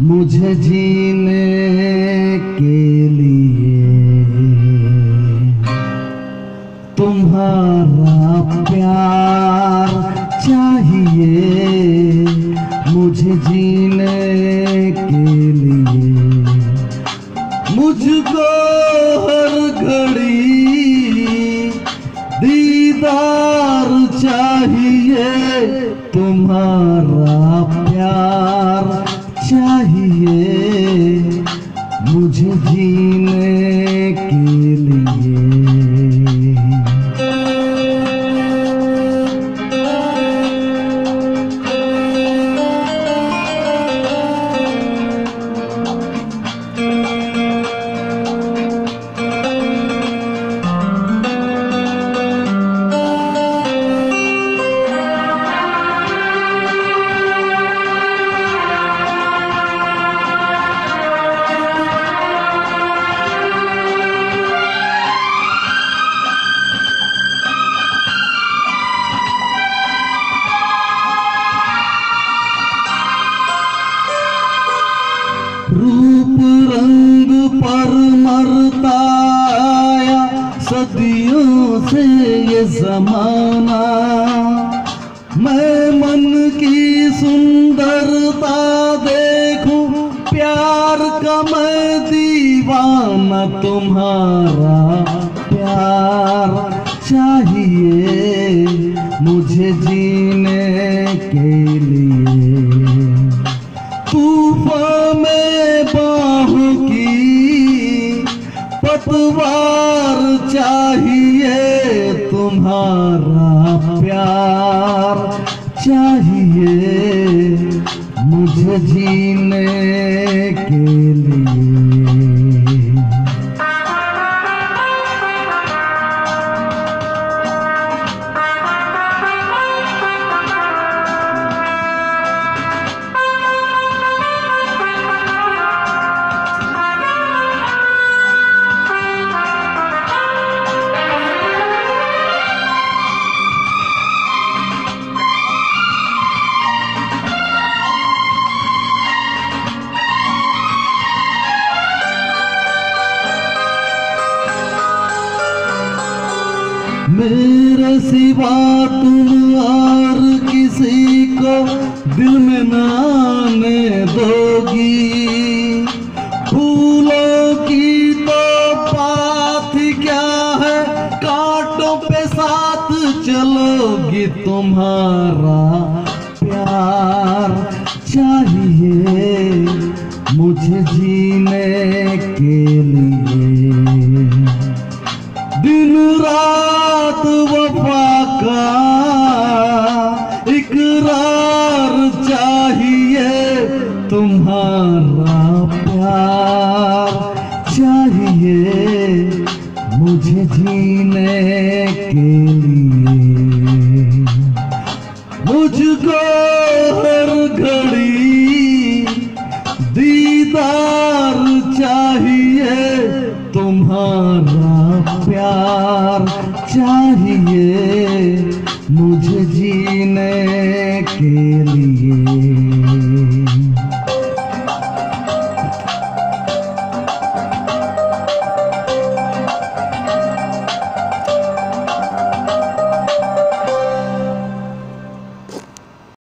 मुझे जीने के लिए। तुम्हारा प्यार चाहिए मुझे जीने के लिए। मुझको हर घड़ी दीदार चाहिए। तुम्हारा प्यार चाहिए। मुझे जीने के लिए रूप रंग पर मरता आया सदियों से ये जमाना। मैं मन की सुंदरता देखूँ, प्यार का मैं दीवाना तुम्हारा प्यार चाहिए मुझे जीने के पतवार चाहिए तुम्हारा प्यार चाहिए मेरे सिवा तुम और किसी को दिल में न आने दोगी। फूलों की तो बात क्या है? कांटों पे साथ चलोगी तुम्हारा प्यार। चाहिए मुझे जीने प्यार चाहिए मुझे जीने के लिए? मुझको हर घड़ी दीदार चाहिए, तुम्हारा प्यार चाहिए मुझे जीने के